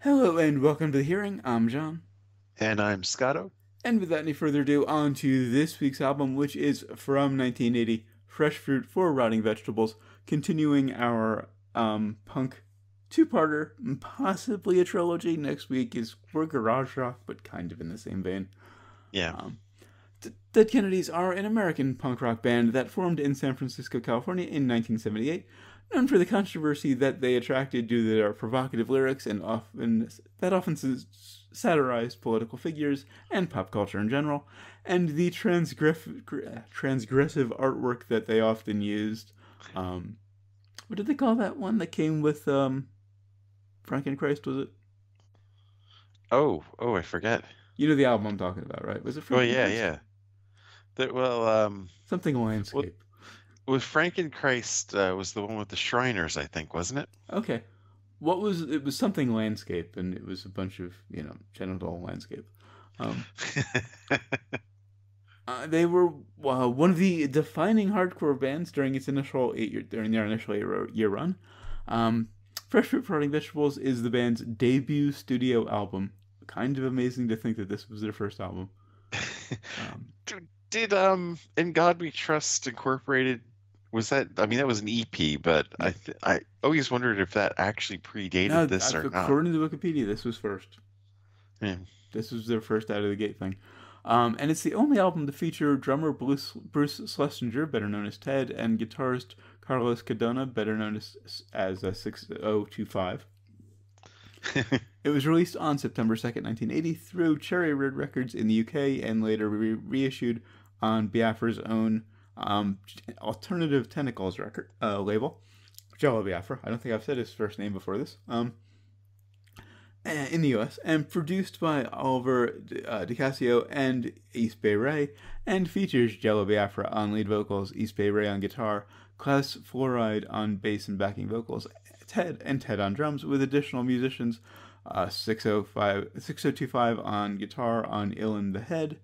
Hello and welcome to the hearing. I'm John. And I'm Scotto. And without any further ado, on to this week's album, which is from 1980, Fresh Fruit for Rotting Vegetables, continuing our um, punk two-parter, possibly a trilogy. Next week is for garage rock, but kind of in the same vein. Yeah. Um, Dead Kennedys are an American punk rock band that formed in San Francisco, California in 1978, known for the controversy that they attracted due to their provocative lyrics and often that often satirized political figures and pop culture in general, and the transgress- transgressive artwork that they often used. Um, what did they call that one that came with um, Frankenchrist? Was it? Oh, oh, I forget. You know the album I'm talking about, right? Was it? Oh yeah, Frankenchrist? yeah. That well, um, Something landscape. With Frankenchrist uh, was the one with the Shriners, I think, wasn't it? Okay. What was it? Was something landscape, and it was a bunch of you know genital landscape. Um, uh, they were uh, one of the defining hardcore bands during its initial eight year during their initial year, year run. Um, Fresh Fruit for Rotting Vegetables is the band's debut studio album. Kind of amazing to think that this was their first album. Um, Did um, In God We Trust Incorporated? Was that? I mean, that was an EP, but I th- I always wondered if that actually predated no, this or not. according to Wikipedia, this was first. Yeah. This was their first out of the gate thing. Um, and it's the only album to feature drummer Bruce, Bruce Schlesinger, better known as Ted, and guitarist Carlos Cadona, better known as, as uh, 6025. It was released on September 2nd, 1980, through Cherry Red Records in the UK and later re- reissued on Biafra's own um, Alternative Tentacles record uh, label, Jello Biafra. I don't think I've said his first name before this. Um, eh, in the US, and produced by Oliver uh, DiCicco and East Bay Ray, and features Jello Biafra on lead vocals, East Bay Ray on guitar, Klaus Flouride on bass and backing vocals, Ted and Ted on drums, with additional musicians uh, 605, 6025 on guitar on Ill in the Head,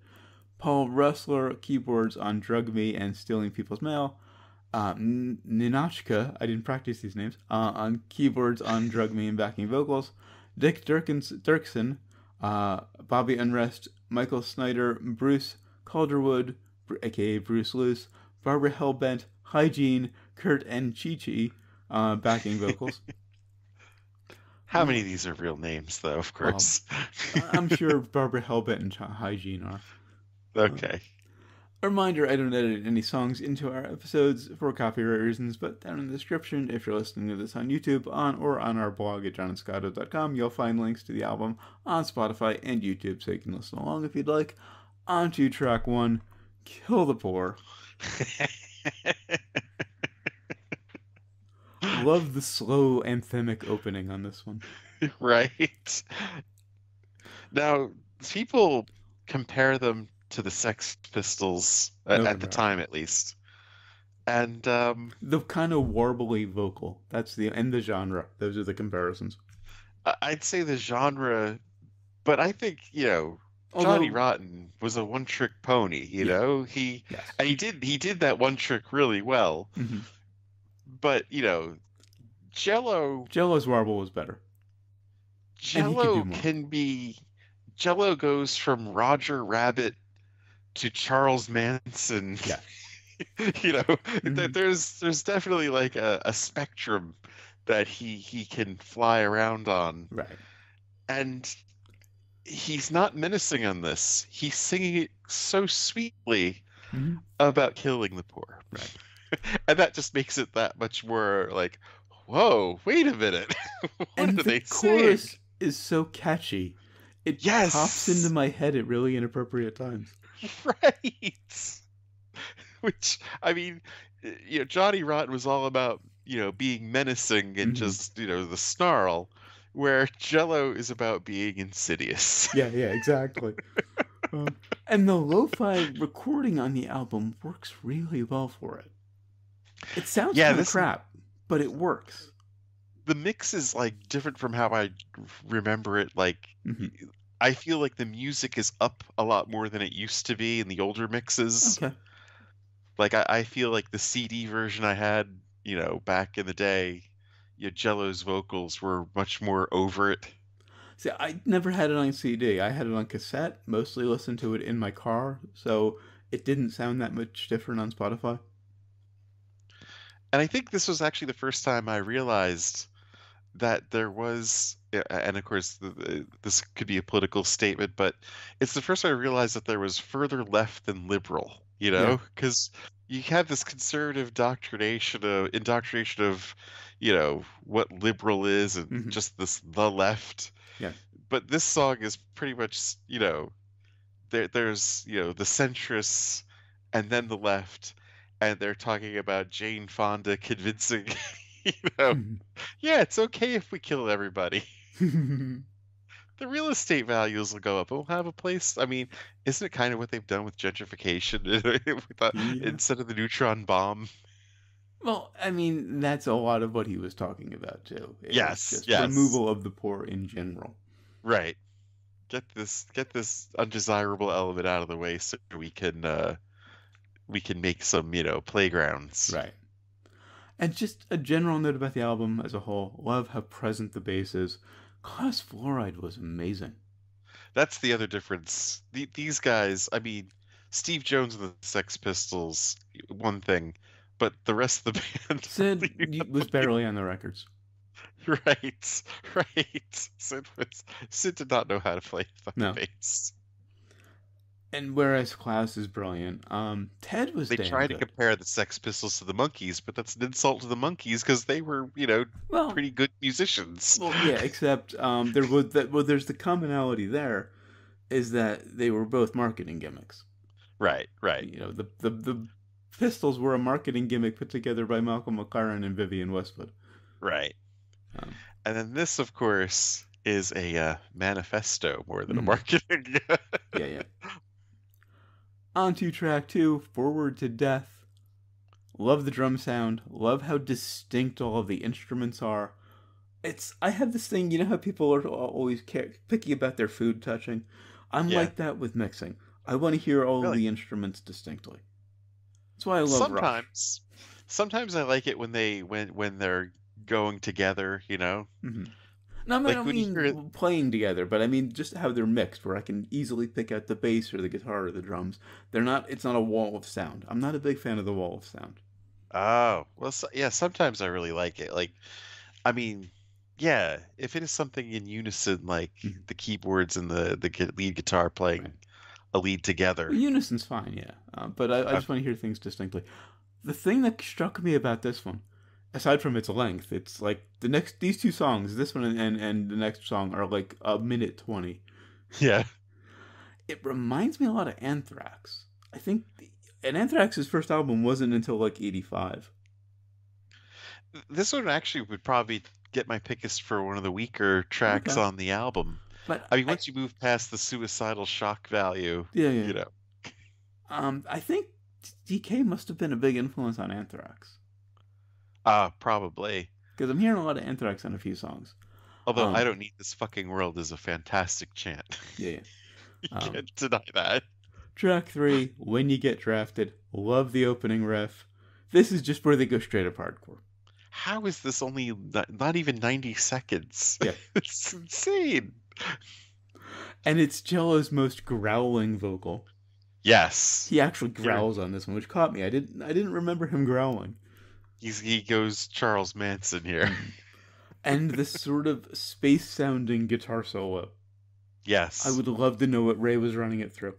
Paul Roessler keyboards on Drug Me and Stealing People's Mail, uh, Ninotchka, I didn't practice these names, uh, on keyboards on Drug Me and backing vocals, Dick Durkins, Dirksen, uh, Bobby Unrest, Michael Snyder, Bruce Calderwood, aka Bruce Loose, Barbara Hellbent, Hygiene, Kurt and Chi Chi, uh, backing vocals. How many of these are real names, though? Of course. I'm sure Barbara Hellbent and Hygiene are. Okay. A reminder, I don't edit any songs into our episodes for copyright reasons, but down in the description, if you're listening to this on YouTube on or on our blog at johnandscotto.com, you'll find links to the album on Spotify and YouTube, so you can listen along if you'd like. On to track one, Kill the Poor. Love the slow anthemic opening on this one. right. Now, people compare them to the Sex Pistols No at the time, at least. And um, The kind of warbly vocal. That's the and the genre. Those are the comparisons. I'd say the genre, but I think you know Johnny Although- Rotten was a one-trick pony. You Yeah. know, he Yes. and he did he did that one trick really well. Mhm. But you know, Jello Jello's warble was better. he could do Jello can be Jello goes from Roger Rabbit to Charles Manson. Yeah. you know, th- Mhm. there's there's definitely like a, a spectrum that he he can fly around on, Right. and he's not menacing on this. He's singing it so sweetly Mhm. about killing the poor, Right. and that just makes it that much more like, whoa, wait a minute, what and do the they chorus sing? is so catchy. It Yes. pops into my head at really inappropriate times. right which i mean you know johnny rotten was all about you know being menacing and Mhm. just you know the snarl where jello is about being insidious Yeah, yeah, exactly. Um, and the lo-fi recording on the album works really well for it. It sounds Yeah, kind of this- crap, but it works. the mix is like different from how i remember it like Mhm. I feel like the music is up a lot more than it used to be in the older mixes Okay. like I, I feel like the cd version i had you know back in the day you know, Jello's vocals were much more over it. See, I never had it on CD. I had it on cassette. Mostly listened to it in my car, so it didn't sound that much different on Spotify. And I think this was actually the first time I realized that there was, and of course, this could be a political statement, but it's the first time I realized that there was further left than liberal. You know, because yeah. you have this conservative indoctrination of indoctrination of, you know, what liberal is and mm-hmm. just this the left. Yeah. But this song is pretty much, you know, there there's you know the centrists and then the left and they're talking about Jane Fonda convincing, you know, mm-hmm. yeah, it's okay if we kill everybody. the real estate values will go up. We'll have a place. I mean, isn't it kind of what they've done with gentrification yeah. instead of the neutron bomb? Well, I mean, that's a lot of what he was talking about too. It yes, yes. Removal of the poor in general. Right. Get this, get this undesirable element out of the way, so we can uh, we can make some, you know, playgrounds. Right. And just a general note about the album as a whole. Love how present the bass is. Klaus Flouride was amazing. That's the other difference. The, these guys, I mean, Steve Jones and the Sex Pistols, one thing, but the rest of the band. Sid was barely on the records. Right, right. Sid was Sid did not know how to play the no. bass and whereas Klaus is brilliant, um, Ted was. They try to compare the Sex Pistols to the Monkees, but that's an insult to the Monkees because they were, you know, well, pretty good musicians. Well, yeah, except um, there was that. Well, there's the commonality there, is that they were both marketing gimmicks. Right, right. You know, the the the Pistols were a marketing gimmick put together by Malcolm McLaren and Vivienne Westwood. Right. Um, and then this, of course, is a uh, manifesto more than a mm. marketing. yeah, yeah. On to track two, Forward to Death. Love the drum sound. Love how distinct all of the instruments are. It's I have this thing, you know how people are always picky about their food touching. I'm yeah. like that with mixing. I want to hear all really? the instruments distinctly. That's why I love sometimes. Rush. Sometimes I like it when they when when they're going together. You know. Mm-hmm. No, I, like, I don't mean hear... playing together, but I mean just how they're mixed, where I can easily pick out the bass or the guitar or the drums. They're not. It's not a wall of sound. I'm not a big fan of the wall of sound. Oh well, so, yeah. Sometimes I really like it. Like, I mean, yeah. If it is something in unison, like mm-hmm. the keyboards and the the lead guitar playing right. a lead together, well, unison's fine. Yeah, uh, but I, I just uh, want to hear things distinctly. The thing that struck me about this one aside from its length, it's like the next these two songs, this one and and the next song are like a minute twenty. Yeah. It reminds me a lot of Anthrax. I think, and Anthrax's first album wasn't until like eighty five. This one actually would probably get my pickest for one of the weaker tracks okay. on the album. But I mean, once I, you move past the suicidal shock value, yeah, yeah. you know. Um, I think DK must have been a big influence on Anthrax. Uh, probably. Because I'm hearing a lot of Anthrax on a few songs. Although um, I don't need this fucking world is a fantastic chant. Yeah. yeah. you um, can't deny that. Track three, When You Get Drafted. Love the opening riff. This is just where they go straight up hardcore. How is this only not even 90 seconds? Yeah. it's insane. And it's Jello's most growling vocal. Yes. He actually growls yeah. on this one, which caught me. I didn't I didn't remember him growling. He's he goes Charles Manson here. and this sort of space sounding guitar solo. Yes. I would love to know what Ray was running it through.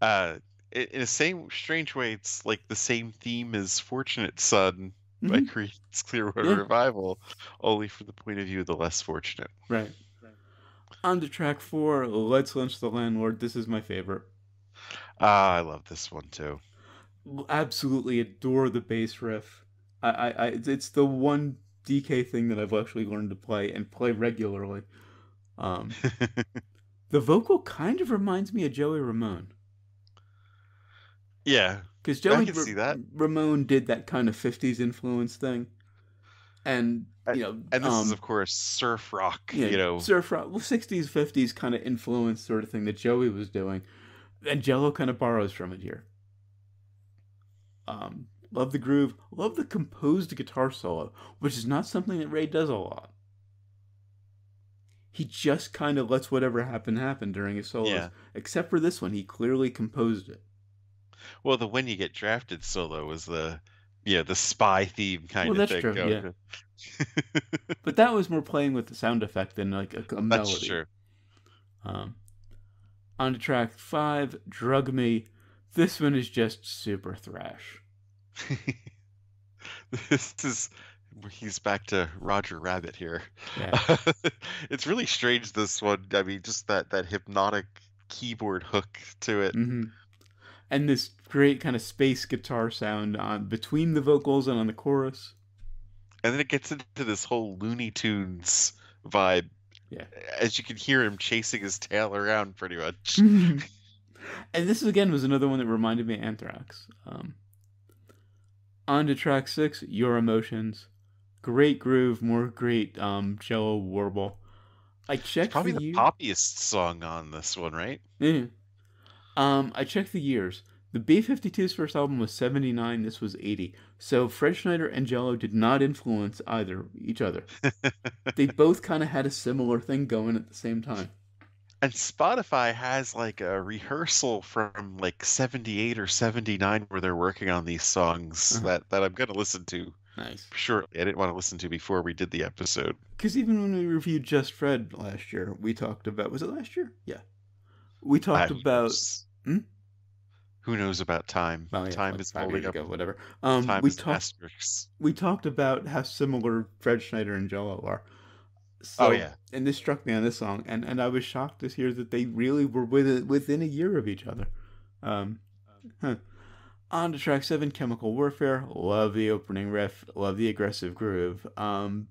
Uh in a same strange way, it's like the same theme as Fortunate Son mm-hmm. by Creedence Clearwater yeah. Revival, only from the point of view of the less fortunate. Right. On to track four, Let's Lynch the Landlord. This is my favorite. Ah, I love this one too absolutely adore the bass riff. I, I, I, it's the one DK thing that I've actually learned to play and play regularly. Um, the vocal kind of reminds me of Joey Ramone. Yeah, because Joey Ra- Ramone did that kind of '50s influence thing, and you know, and this um, is of course surf rock. Yeah, you know, surf rock, well, '60s, '50s kind of influence sort of thing that Joey was doing, and Jello kind of borrows from it here. Um, love the groove, love the composed guitar solo, which is not something that Ray does a lot. He just kind of lets whatever happen happen during his solos. Yeah. Except for this one, he clearly composed it. Well, the when you get drafted solo was the yeah the spy theme kind Well, of that's thing. true, going. But that was more playing with the sound effect than like a, a melody. That's true. Um, on to track five, Drug Me. This one is just super thrash. this is he's back to Roger Rabbit here. Yeah. it's really strange this one. I mean, just that that hypnotic keyboard hook to it. hmm And this great kind of space guitar sound on between the vocals and on the chorus. And then it gets into this whole Looney Tunes vibe. Yeah. As you can hear him chasing his tail around pretty much. and this again was another one that reminded me of Anthrax. Um, on to track six, Your Emotions. Great groove, more great um, Jello warble. I checked Probably the, the poppiest song on this one, right? Yeah. Um, I checked the years. The B 52's first album was 79, this was 80. So Fred Schneider and Jello did not influence either each other. they both kind of had a similar thing going at the same time. And Spotify has like a rehearsal from like 78 or 79 where they're working on these songs Uh-huh. that, that I'm going to listen to Nice. shortly. I didn't want to listen to before we did the episode. Because even when we reviewed Just Fred last year, we talked about. Was it last year? Yeah. We talked who about. Hmm? Who knows about time? Well, yeah, time like is holding up. ago, whatever. Um, time we is talked. we talked about how similar Fred Schneider and Jello are. So, Oh, yeah. and this struck me on this song, and, and I was shocked to hear that they really were within within a year of each other. Um, huh. On to track seven, Chemical Warfare. Love the opening riff. Love the aggressive groove. Um,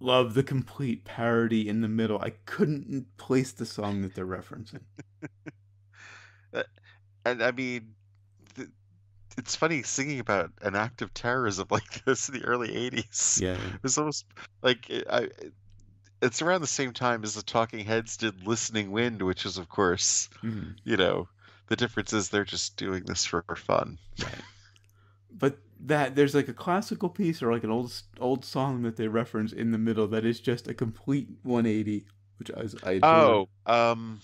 love the complete parody in the middle. I couldn't place the song that they're referencing. And I mean, th- it's funny singing about an act of terrorism like this in the early 80s. Yeah, It was almost like I, it's around the same time as the Talking Heads did Listening Wind, which is, of course, Mhm. you know, the difference is they're just doing this for fun. right. But that there's like a classical piece or like an old old song that they reference in the middle that is just a complete 180, which I was I. Oh, um,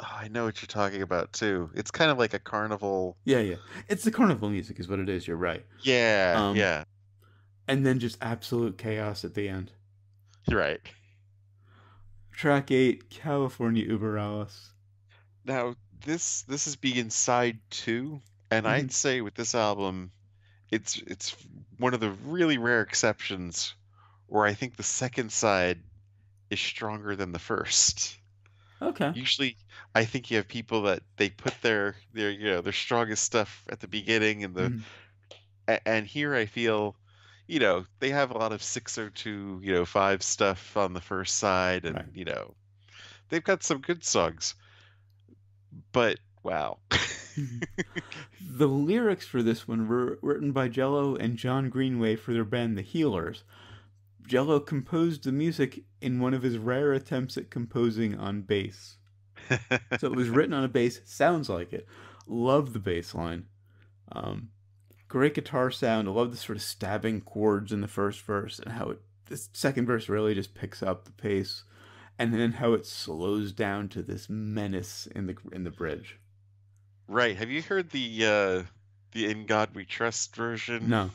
oh, I know what you're talking about too. It's kind of like a carnival. yeah, yeah. It's the carnival music, is what it is. You're right. Yeah, Um, yeah, And then just absolute chaos at the end. you're right. Track eight, California Über Alles. Now this this is being side two, and Mhm. I'd say with this album, it's it's one of the really rare exceptions where I think the second side is stronger than the first. Okay. Usually, I think you have people that they put their their you know their strongest stuff at the beginning, and the Mhm. and here I feel, you know, they have a lot of six or two, you know, five stuff on the first side, and Right. you know, they've got some good songs, but wow. The lyrics for this one were written by Jello and John Greenway for their band The Healers. Jello composed the music in one of his rare attempts at composing on bass. So it was written on a bass, sounds like it. Love the bass line. Um, great guitar sound. I love the sort of stabbing chords in the first verse and how it this second verse really just picks up the pace, and then how it slows down to this menace in the in the bridge. Right. Have you heard the uh the In God We Trust version? No,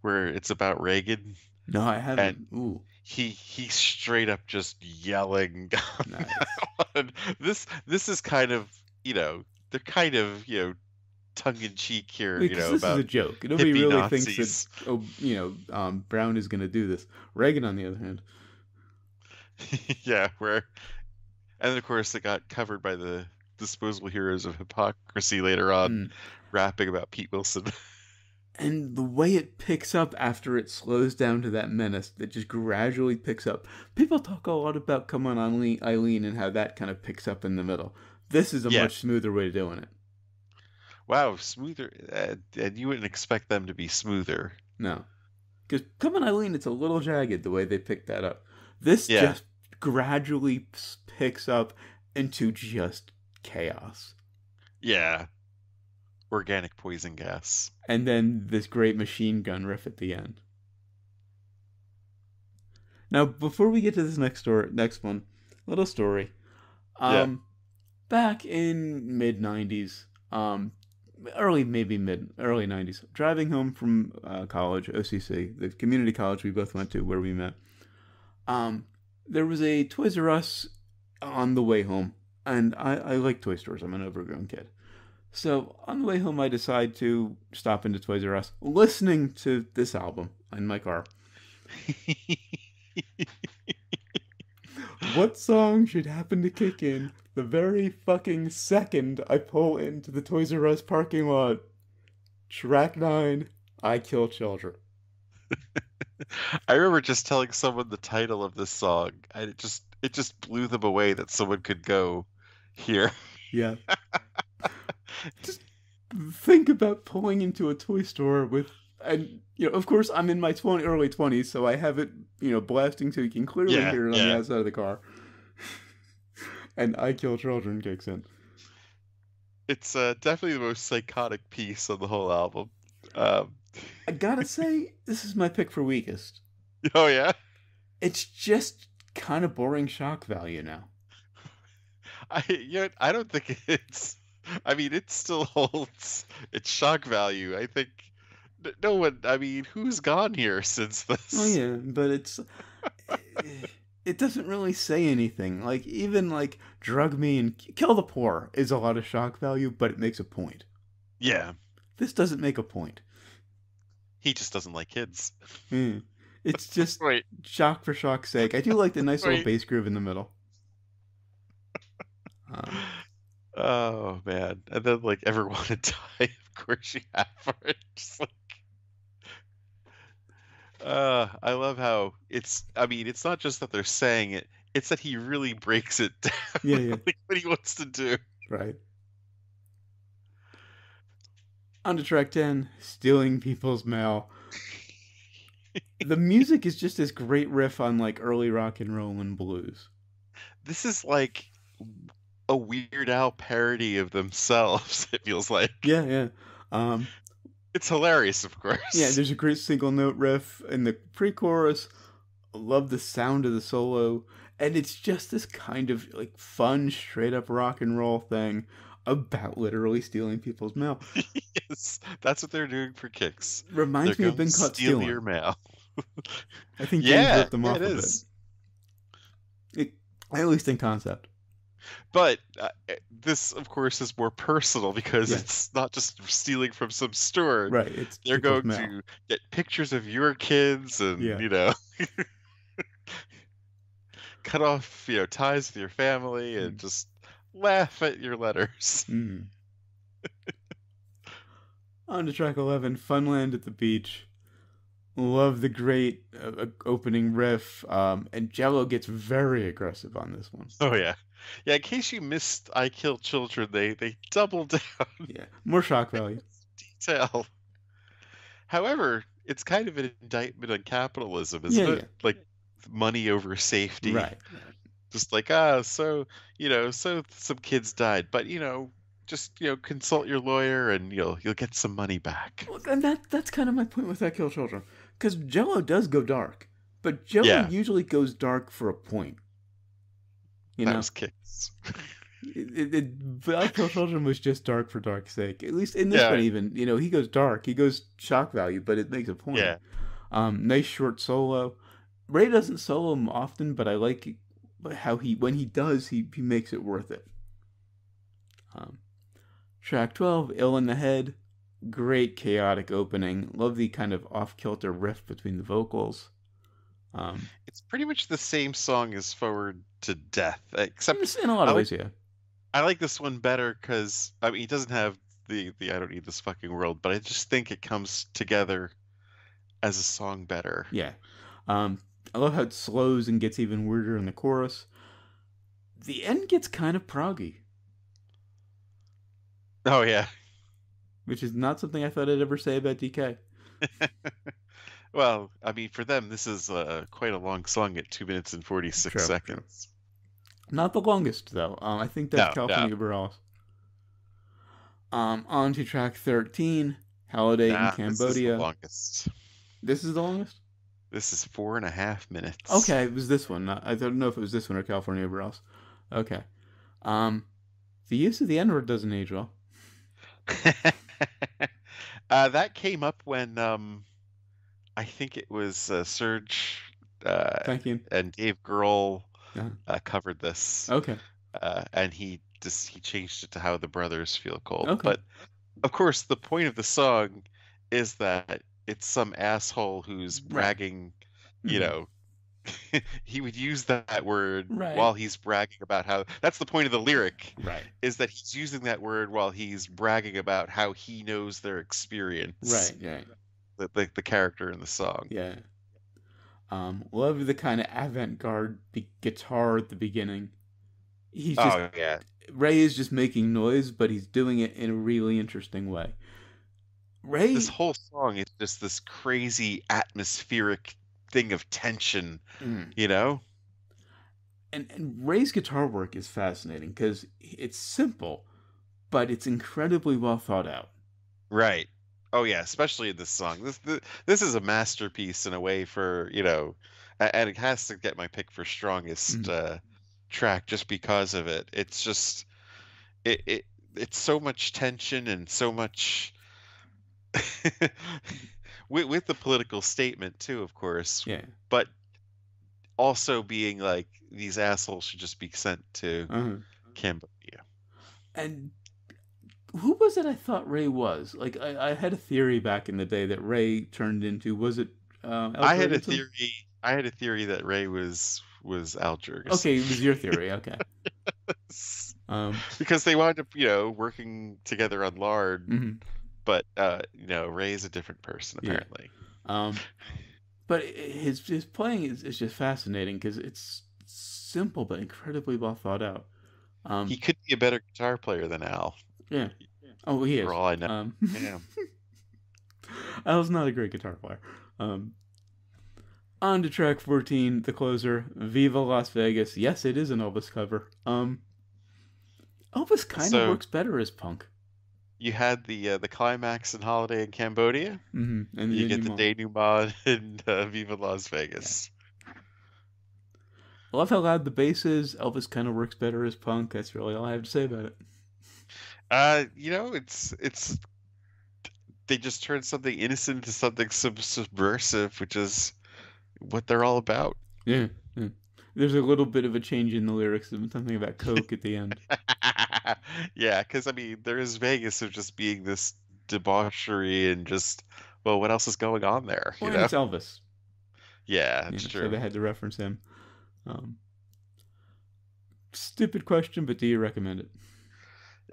Where it's about Reagan? no, I haven't. Ooh, He he's straight up just yelling Nice. This this is kind of you know, they're kind of, you know, tongue in cheek here, you know, this about is a joke. Nobody really Nazis. thinks that. Oh, you know, um, Brown is going to do this. Reagan, on the other hand, yeah, where and of course it got covered by the disposable heroes of Hiphoprisy later on, Mm. rapping about Pete Wilson. and the way it picks up after it slows down to that menace that just gradually picks up. People talk a lot about "Come On Eileen," Eileen and how that kind of picks up in the middle. This is a Yeah. much smoother way of doing it. Wow, smoother, uh, and you wouldn't expect them to be smoother. No, because "Come On Eileen," it's a little jagged the way they pick that up. This Yeah. just gradually picks up into just chaos. Yeah. organic poison gas. and then this great machine gun riff at the end. Now, before we get to this next story, next one, little story. Um, Yeah. back in mid '90s, um, early maybe mid early '90s, driving home from uh, college, OCC, the community college we both went to, where we met. Um, there was a Toys R Us on the way home, and I, I like toy stores. I'm an overgrown kid. So on the way home, I decide to stop into Toys R Us, listening to this album in my car. What song should happen to kick in the very fucking second I pull into the Toys R Us parking lot? Track 9, I Kill Children. I remember just telling someone the title of this song, and it just it just blew them away that someone could go here. Yeah. Just think about pulling into a toy store with, and you know, of course, I'm in my 20, early 20s, so I have it, you know, blasting so you can clearly Yeah, hear it on yeah. the outside of the car. and I Kill Children kicks in. It's uh, definitely the most psychotic piece on the whole album. Um, I gotta say, this is my pick for weakest. oh yeah, It's just kind of boring shock value now. I you know, I don't think it's. I mean, it still holds its shock value. I think no one. I mean, who's gone here since this? Oh yeah, but it's it doesn't really say anything. Like even like drug me and kill the poor is a lot of shock value, but it makes a point. Yeah, This doesn't make a point. he just doesn't like kids. Hmm. It's just Wait, shock for shock's sake. I do like the nice little bass groove in the middle. Um, oh man, and then like everyone to die? Of course you have for it. Just like. Uh, I love how it's. I mean, it's not just that they're saying it; it's that he really breaks it down. Yeah, yeah. like what he wants to do. right. On to track ten, stealing people's mail. the music is just this great riff on like early rock and roll and blues. This is like a Weird Al parody of themselves. It feels like Yeah, yeah. Um, it's hilarious, of course. yeah, there's a great single note riff in the pre-chorus. Love the sound of the solo, and it's just this kind of like fun, straight up rock and roll thing about literally stealing people's mail. yes, that's what they're doing for kicks. Reminds they're me of to Caught steal Stealing. your mail. I think James yeah, ripped them yeah, off it is. bit. It, at least in concept. But uh, eh, this, of course, is more personal because Yeah. it's not just stealing from some store. Right. It's They're going to get pictures of your kids and, Yeah. you know, cut off, you know, ties with your family and Mm. just laugh at your letters. Mm. On to track 11, Funland at the Beach. Love the great uh, opening riff. Um, and Jello gets very aggressive on this one. Oh, yeah. Yeah, in case you missed I Kill Children, they, they double down Yeah. More shock value. detail. However, it's kind of an indictment on capitalism, isn't Yeah, it? yeah. Like money over safety. Right. Just like, ah, so, you know, so some kids died, but, you know, just, you know, consult your lawyer and you'll you'll get some money back. Well, and that that's kind of my point with that Kill Children. Because Jello does go dark. But Jello Yeah. usually goes dark for a point. You that know? was kicks. It, it, it, Children was just dark for dark's sake. At least in this Yeah. one, even you know he goes dark. He goes shock value, but it makes a point. Yeah. Um, nice short solo. Ray doesn't solo him often, but I like how he when he does, he he makes it worth it. Um, track twelve, "Ill in the Head," great chaotic opening. Love the kind of off kilter riff between the vocals. Um, It's pretty much the same song as Forward to Death, except in a lot I of like- ways, yeah. I like this one better because I mean he doesn't have the the I don't need this fucking world, but I just think it comes together as a song better. Yeah. Um, I love how it slows and gets even weirder in the chorus. The end gets kind of proggy, Oh yeah. which is not something I thought I'd ever say about DK. Well, I mean for them this is uh, quite a long song at two minutes and forty six True, true. seconds. Not the longest though. Um, I think that's No, California Barrels. Um, on to track 13, Holiday Nah, in This is Cambodia. the longest. This is the longest? This is four and a half minutes. Okay, it was this one. I don't know if it was this one or California Over. Okay. Um, the use of the N word doesn't age well. uh, that came up when um, I think it was uh, Serj uh, Thank you. and Dave Grohl Yeah. uh, covered this, Okay. uh, and he just he changed it to "How the Brothers Feel Cold." Okay. But of course, the point of the song is that it's some asshole who's bragging, Right. You Mhm. know, he would use that word Right. while he's bragging about how. That's the point of the lyric Right. is that he's using that word while he's bragging about how he knows their experience. Right. Yeah. The, the, the character in the song. Yeah. Um, love the kind of avant-garde be- guitar at the beginning. He's just oh yeah. Ray is just making noise, but he's doing it in a really interesting way. Ray, This whole song is just this crazy atmospheric thing of tension, Mm. you know? and, and Ray's guitar work is fascinating because it's simple, but it's incredibly well thought out. Right. Oh yeah, especially in this song. This this, this is a masterpiece in a way for, you know, and it has to get my pick for strongest Mhm. uh track just because of it. It's just it, it it's so much tension and so much with with the political statement too, of course, Yeah. but also being like these assholes should just be sent to Uh-huh. Cambodia. And who was it I thought Ray was? Like, I, I had a theory back in the day that Ray turned into, was it uh, I had a theory. I had a theory that Ray was was Al Jourgensen. Okay, it was your theory. Okay. Um, because they wound up, you know, working together on Lard, mhm. but uh, you know, Ray is a different person Yeah. apparently. Um, but his his playing is, is just fascinating because it's simple but incredibly well thought out. Um, He could be a better guitar player than Al, yeah. Oh, he is. for all I know. Um, Yeah. Al's not a great guitar player. Um, on to track 14, the closer, Viva Las Vegas. Yes, it is an Elvis cover. Um, Elvis kind of So- works better as punk. You had the uh, the climax in Holiday in Cambodia. hmm And You get the denouement. in uh, Viva Las Vegas. I love how loud the bass is. Elvis kind of works better as punk. That's really all I have to say about it. Uh, you know, it's it's they just turned something innocent into something sub- subversive, which is what they're all about. Yeah, yeah. There's a little bit of a change in the lyrics and something about Coke at the end. yeah, because I mean, there is Vegas of just being this debauchery and just well, what else is going on there? You Well, know? it's Elvis. Yeah, that's know, true. So they had to reference him. Um, stupid question, but do you recommend it?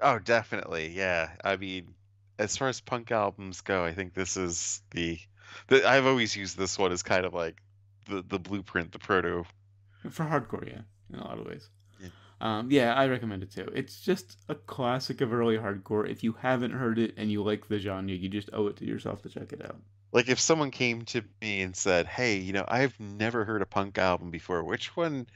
Oh, definitely. Yeah. I mean, as far as punk albums go, I think this is the, the I've always used this one as kind of like the the blueprint, the proto. For hardcore, yeah, in a lot of ways. Yeah. Um, yeah, I recommend it too. It's just a classic of early hardcore. If you haven't heard it and you like the genre, you just owe it to yourself to check it out. Like if someone came to me and said, "Hey, you know, I've never heard a punk album before. Which one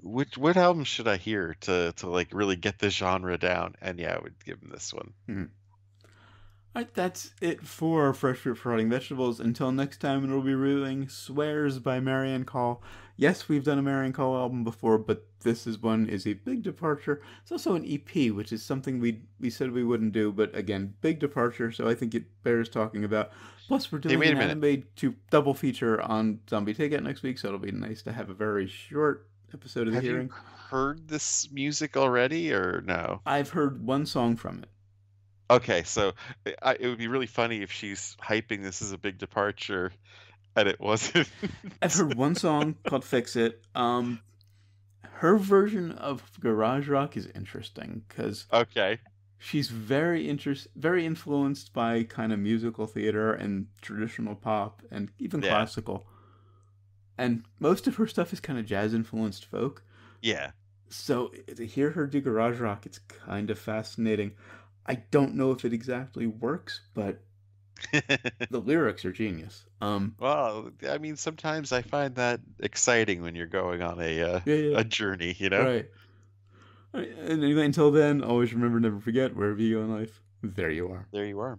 which what album should I hear to to like really get the genre down?" And yeah, I would give him this one. Hmm. All right, that's it for Fresh Fruit for Rotting Vegetables. Until next time, we'll be reviewing Swears by Marian Call. Yes, we've done a Marian Call album before, but this is one is a big departure. It's also an EP, which is something we we said we wouldn't do, but again, big departure. So I think it bears talking about. Plus, we're doing a an anime to double feature on Zombie Takeout next week, so it'll be nice to have a very short episode of the Have hearing. you heard this music already or no? I've heard one song from it. Okay, so I, it would be really funny if she's hyping this as a big departure, and it wasn't. I've heard one song called "Fix It." Um, her version of garage rock is interesting because okay. she's very interest, very influenced by kind of musical theater and traditional pop and even Yeah. classical. And most of her stuff is kind of jazz influenced folk. Yeah. So to hear her do garage rock, it's kind of fascinating. I don't know if it exactly works, but the lyrics are genius. Um, well, I mean, sometimes I find that exciting when you're going on a uh, yeah, yeah. a journey, you know. Right. And anyway, until then, always remember, never forget, wherever you go in life, There you are. There you are.